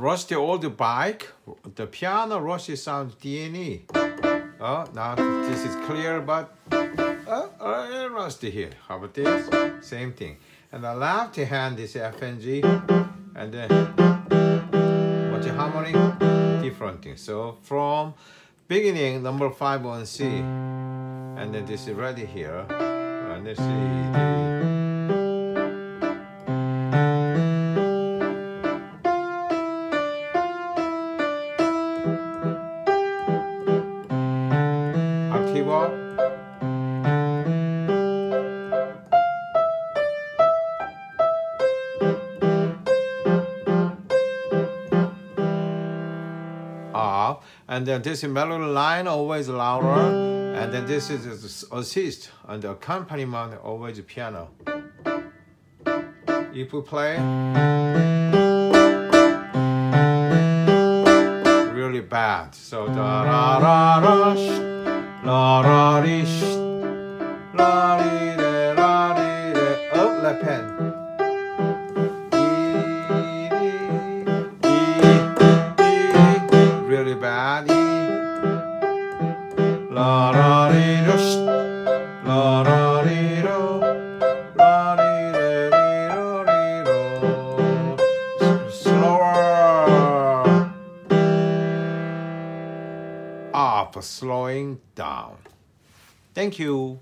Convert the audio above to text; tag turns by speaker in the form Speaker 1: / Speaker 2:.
Speaker 1: rusty old bike, the piano rusty sounds D and E. Oh, now this is clear, but uh, uh, rusty here. How about this? Same thing. And the left hand is F and G, and then what's the harmony? Different thing. So from beginning, number five on C, and then this is ready here, and then C, keyboard. Up, and then this is melody line always louder, and then this is assist and the accompaniment always piano. If we play really bad, so da ra ra ra. La ra di la di de la di de. Oh, left hand. Really bad. La ra di do, up, slowing down. Thank you.